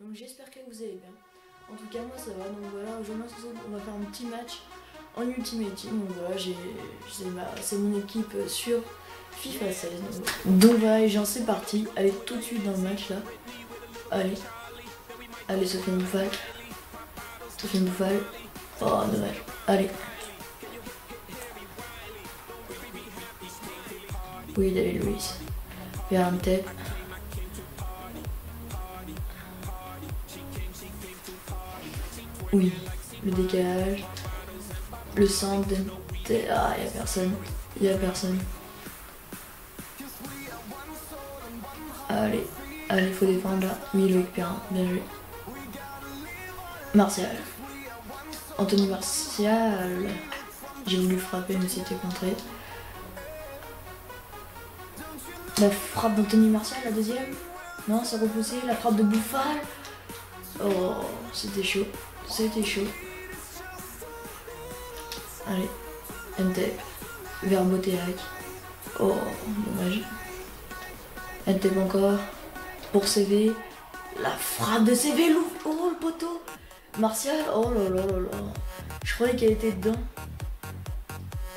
Donc j'espère que vous allez bien. En tout cas, moi ça va. Donc voilà, aujourd'hui on va faire un petit match en Ultimate Team. Donc voilà, c'est mon équipe sur FIFA 16. Donc voilà, j'en sais parti. Allez tout de suite dans le match là. Allez. Allez, Sofiane Bouffal. Sofiane Bouffal. Oh, dommage. Allez. Oui, David Luiz. Vers un tête. Oui, le décalage. Le centre de... Ah, il a personne. Il a personne. Allez, allez, faut défendre là. Oui, Loïc Perrin, bien joué. Martial. Anthony Martial. J'ai voulu frapper, mais c'était contré. La frappe d'Anthony Martial, la deuxième Non, c'est repoussé. La frappe de Bouffal. Oh, c'était chaud. C'était chaud. Allez, Ntep. Vers. Oh, dommage. Ntep encore. Pour CV. La frappe de CV, Oh, le poteau. Martial. Oh là là là là. Je croyais qu'elle était dedans.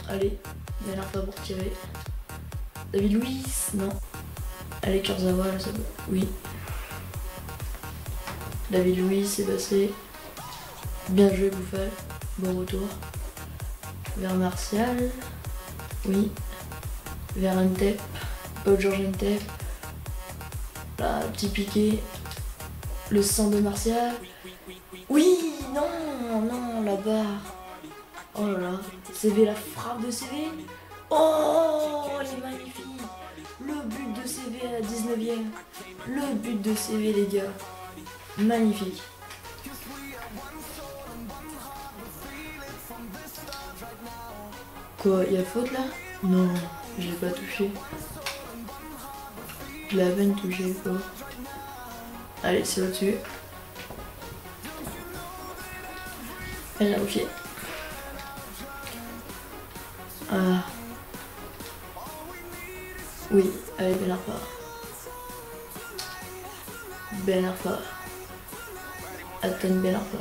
Allez, il a pas pour tirer. David Louis Non. Allez, Kurzawa, là, ça va. Oui. David Louis, c'est passé. Bien joué, Bouffal. Bon retour. Vers Martial. Oui. Vers Ntep. Paul George Ntep. Là, petit piqué. Le sang de Martial. Oui, non, non, la barre. Oh là là. CV, la frappe de CV. Oh, elle est magnifique. Le but de CV à la 19ème. Le but de CV, les gars. Magnifique. Il y a faute là Non, je l'ai pas touché. Je l'ai à peine touché, quoi. Allez, c'est au-dessus. Elle a au pied. Ah. Oui, allez, Ben Arfa. Ben Arfa. Atten Ben Arfa.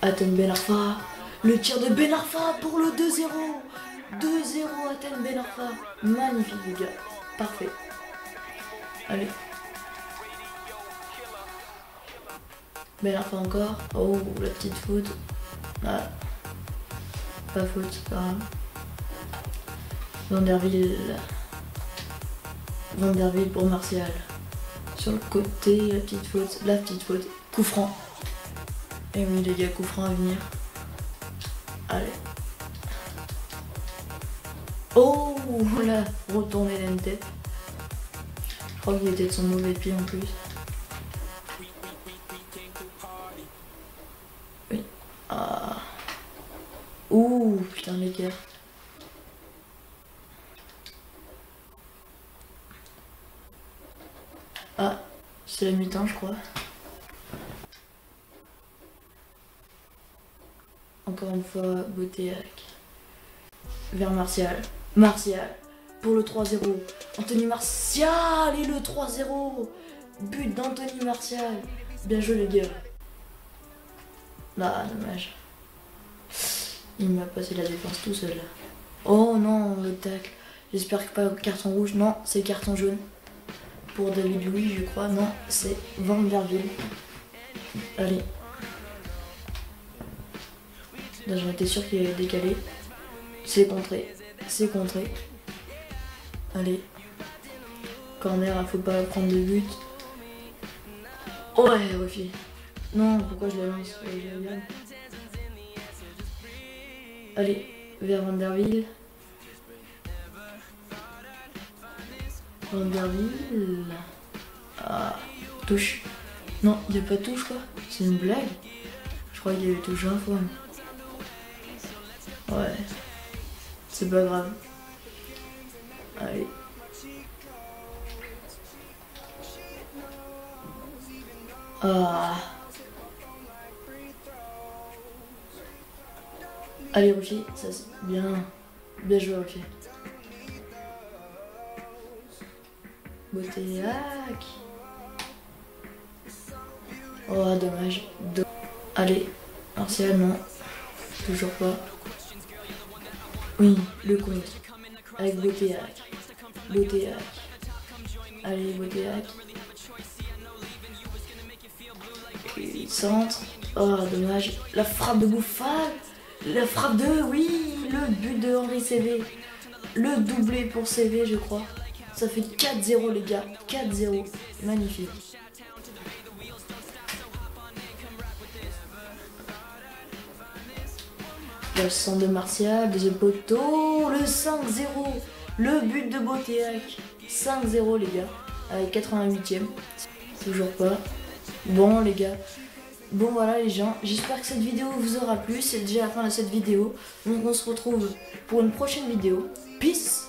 Atten Ben Arfa. Le tir de Ben Arfa pour le 2-0. 2-0 Atten Ben Arfa. Magnifique, les gars. Parfait. Allez. Ben Arfa encore. Oh, la petite faute. Ah. Pas faute, c'est pas grave. Vanderville. Vanderville pour Martial. Sur le côté, la petite faute, la petite faute. Coup franc. Et oui les gars, coup franc à venir. Allez. Oh là, retourner la tête. Je crois qu'il était de son mauvais pied en plus. Oui. Ah. Ouh, putain gars. Ah, c'est la mi-temps, je crois. Encore une fois, Botéac. Vers Martial. Martial. Pour le 3-0. Anthony Martial et le 3-0. But d'Anthony Martial. Bien joué les gars. Bah, dommage. Il m'a passé la défense tout seul. Oh non, le. J'espère que pas carton rouge. Non, c'est carton jaune pour David Louis, je crois. Non, c'est Vanderville. Allez. J'en étais sûr qu'il allait décaler. C'est contré. C'est contré. Allez. Corner, il faut pas prendre de but. Ouais, refait. Non, pourquoi je la lance? Allez, vers Vanderville. Vanderville. Ah, touche. Non, il n'y a pas de touche quoi. C'est une blague? Je crois qu'il y avait touche un fois. Ouais. C'est pas grave. Allez. Ah. Allez, Rufi, ça c'est bien. Bien joué, Rufi. Botéac. Oh, dommage. Allez, Martial, non. Toujours pas. Oui, le compte. Avec Botéac. Botéac. Allez, Botéac. Centre. Oh, dommage. La frappe de Bouffal. La frappe de, oui, le but de Henri CV. Le doublé pour CV, je crois. Ça fait 4-0, les gars. 4-0. Magnifique. Le centre de Martial, deuxième poteau, le 5-0. Le but de Botéac. 5-0, les gars. Avec 88ème. Toujours pas. Bon, les gars. Bon voilà les gens, j'espère que cette vidéo vous aura plu, c'est déjà la fin de cette vidéo. Donc on se retrouve pour une prochaine vidéo. Peace